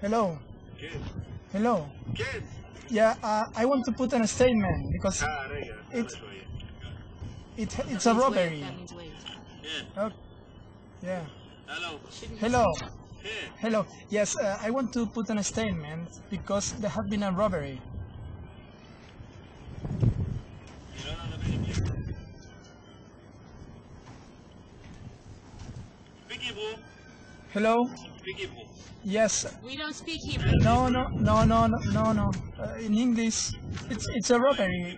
Hello. Yes. Hello. Yes. Yeah, uh, I want to put in a statement because ah, right, yeah. it, it, it's a robbery. Yeah. Okay. yeah. Hello. Hello. Hello. Yes, uh, I want to put in a statement because there have been a robbery. Speak Hebrew. Hello. Speak Hebrew. Yes. We don't speak Hebrew. No, no, no, no, no, no, no. Uh, in English, it's it's a robbery.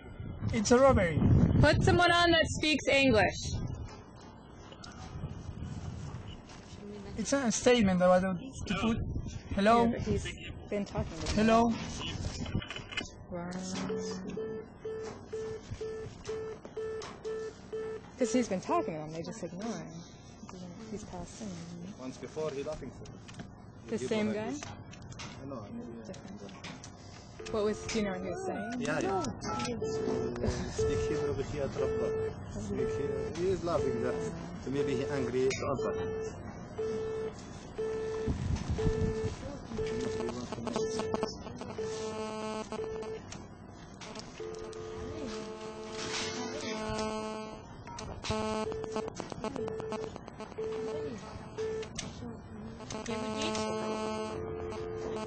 It's a robbery. Put someone on that speaks English. It's a statement that I want to put. Hello. Yeah, he's been talking to Hello. Because he's been talking to them, they just ignore him. He's passing. Once before he laughing for. The He same guy? this. I know. maybe, Different. What was, do you know what he was saying? Yeah, yeah. yeah. Uh, Speak Hebrew, but he had trouble. Speak Hebrew. He is laughing that. So maybe he angry to answer. Can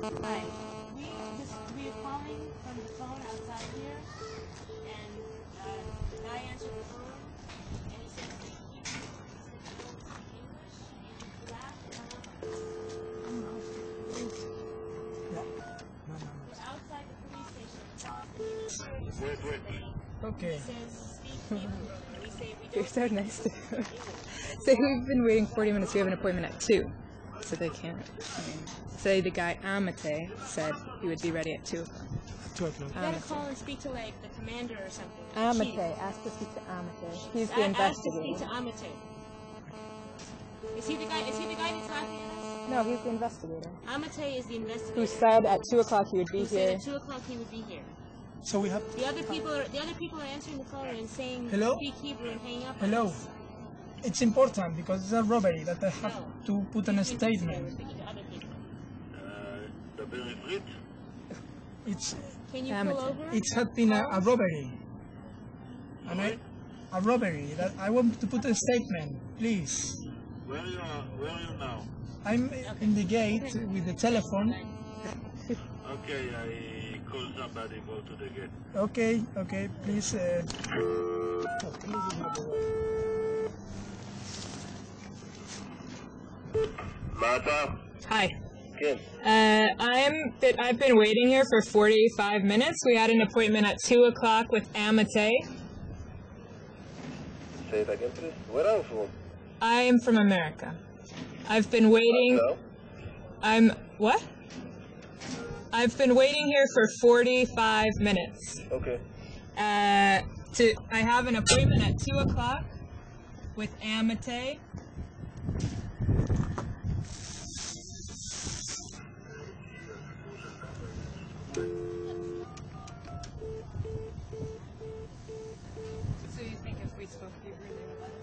Hi. We just we are calling from the phone outside here, and uh, the guy answered the phone, and he said that he he said he don't English, and he laughed. And I'm like, we're outside the police station. across Wait, wait. Okay. It says speak Hebrew. We say we You're so nice to Say we've been waiting 40 minutes, we have an appointment at 2. So they can't. I mean, say the guy Amitay said he would be ready at 2 o'clock. Two o'clock. You gotta call and speak to like the commander or something. Amitay, Chief. ask to speak to Amitay. He's A- the ask to speak investigator. to Amitay. Is he the guy? Is he the guy that's laughing at us? No, he's the investigator. Amitay is the investigator. Who said at 2 o'clock he would be Who said here. at two o'clock he would be here. So we have. The other people are the other people are answering the phone and saying Hello? speak Hebrew and hanging up. on Hello it's important because it's a robbery that I have to put in a statement. Uh, it's it had been a, a robbery. And I, a robbery that I want to put a statement, please. Where you are, where are you now? I'm in the gate with the telephone. okay, I call somebody, go to the gate. Okay, okay, please. Uh... Martha? Hi. Good. Uh, I'm. I've been waiting here for 45 minutes. We had an appointment at two o'clock with Amitay. Say it again, please. Where are you from? I am from America. I've been waiting. Hello? I'm what? I've been waiting here for 45 minutes. Okay. Uh, to I have an appointment at two o'clock with Amitay. we spoke Hebrew.